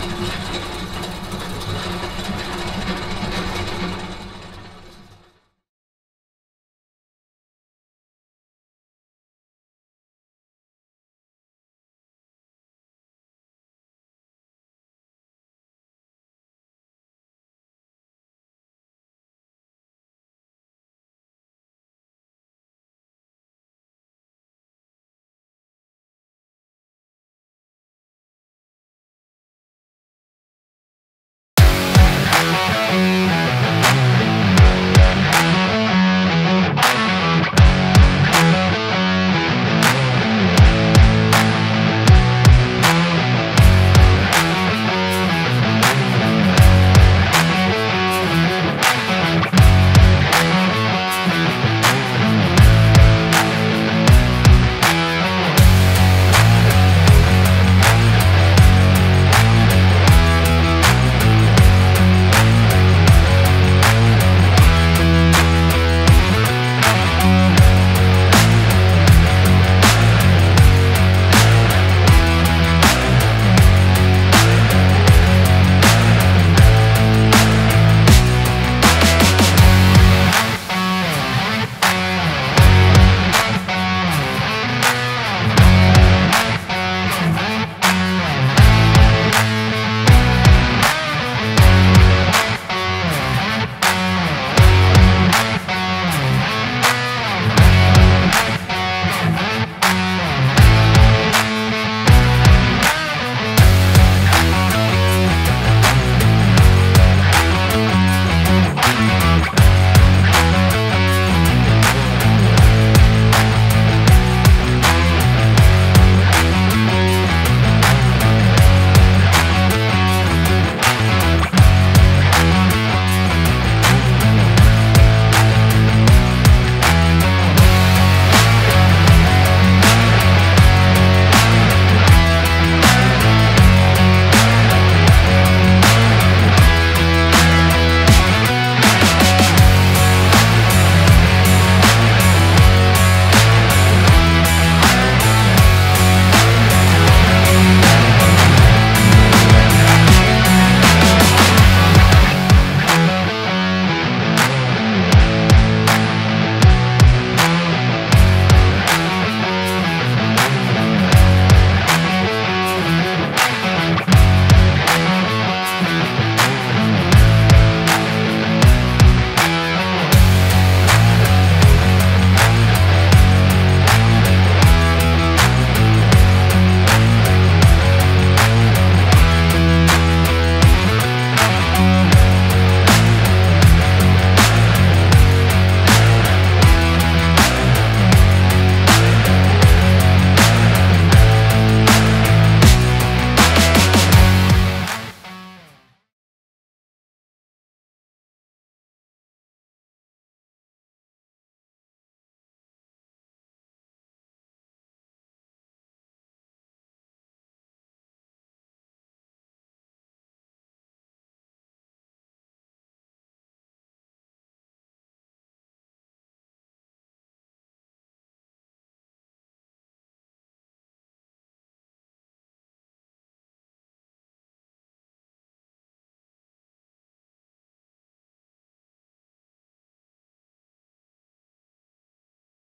Música